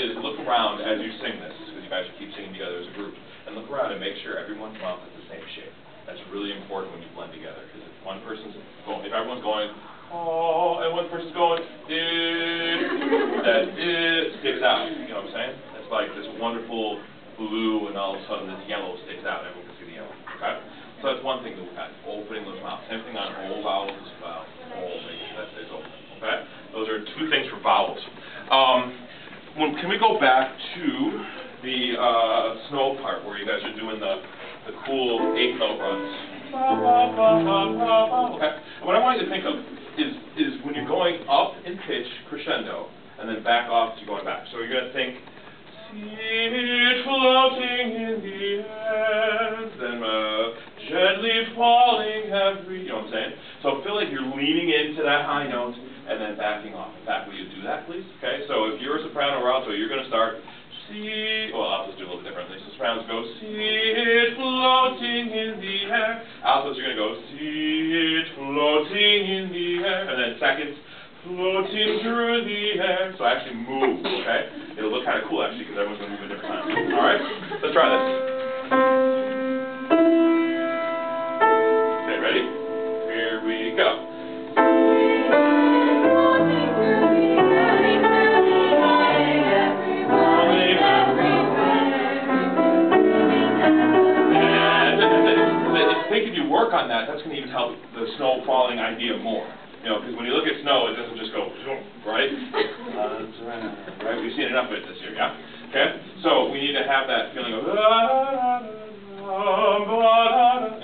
as you sing this, because you guys should keep singing together as a group, and look around and make sure everyone's mouth is the same shape. That's really important when you blend together, because if one person's going, if everyone's going, oh, and one person's going, eh, that it sticks out. You know what I'm saying? It's like this wonderful blue, and all of a sudden this yellow sticks out. and Everyone can see the yellow. Okay? So that's one thing to look at, opening those mouths. Same thing on whole vowels as well. Whole, make sure that stays open. Okay? Those are two things for vowels. Um, when, can we go back to the uh, snow part where you guys are doing the, the cool eight note runs? Okay. What I want you to think of is, is when you're going up in pitch, crescendo, and then back off to going back. So you're going to think, see it floating in the air, then uh, gently falling every, you know what I'm saying? So feel like you're leaning into that high note and then backing off. In fact, you do that, please? Okay, so if you're a soprano or alto, you're going to start, see, well, altos do a little bit differently. So sopranos go, see it floating in the air. Altos, you're going to go, see it floating in the air. And then seconds, floating through the air. So I actually move, okay? It'll look kind of cool, actually, because everyone's going to move at different times. Work on that, that's going to even help the snow falling idea more. You know, because when you look at snow, it doesn't just go, right? Uh, right? We've seen enough of it this year, yeah? Okay? So we need to have that feeling of,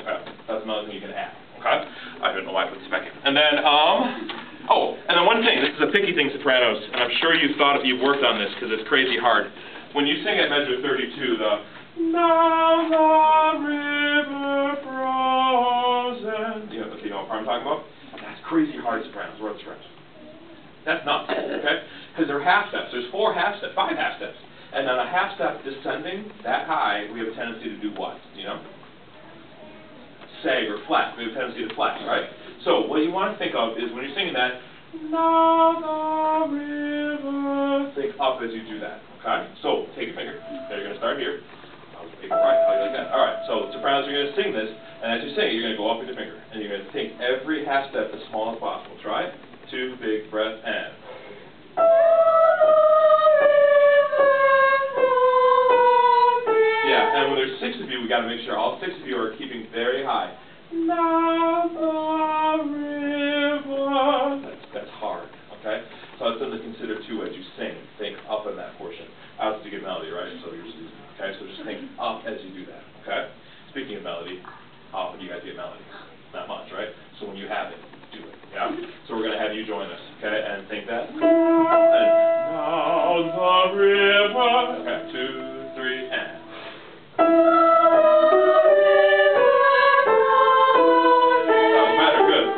okay, that's another thing you can add, okay? I don't know why I put spec in. And then, um, oh, and then one thing, this is a picky thing, sopranos, and I'm sure you've thought of, you've worked on this because it's crazy hard. When you sing at measure 32, the, That's nuts, okay? Because they're half steps. There's four half steps, five half steps. And on a half step descending that high, we have a tendency to do what? You know? Sag or flex. We have a tendency to flex, right? So what you want to think of is when you're singing that, now the river, think up as you do that, okay? So take your finger. Okay, you're going to start here. Right, how you like that. All right, so sopranos are going to sing this, and as you sing it, you're going to go up with your finger, and you're going to take every half step as small as possible. Try it. Two big breath, and. Yeah, and when there's six of you, we got to make sure all six of you are keeping very high. That's, that's hard, okay? So that's something to consider too as you sing. Think up in that portion. Out to get melody, right? So you're just, okay, so just think up as you do that, okay? Speaking of melody, how often you guys get melody? Not much, right? So when you have it, do it, yeah? So we're going to have you join us, okay? And think that. And now the river. Okay, two, three, and. That was better, good.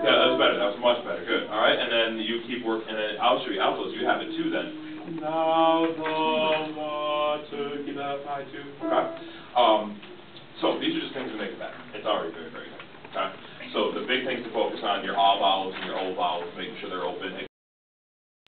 Yeah, that was better. That was much better. Good. All right, and then you keep working. And then alto, altos, you out close. You have it too. Then. Now the water. Keep that high too. Okay. Um. So these are just things to make it better. It's already very, very good. So the big things to focus on, your ah vowels and your o vowels, making sure they're open,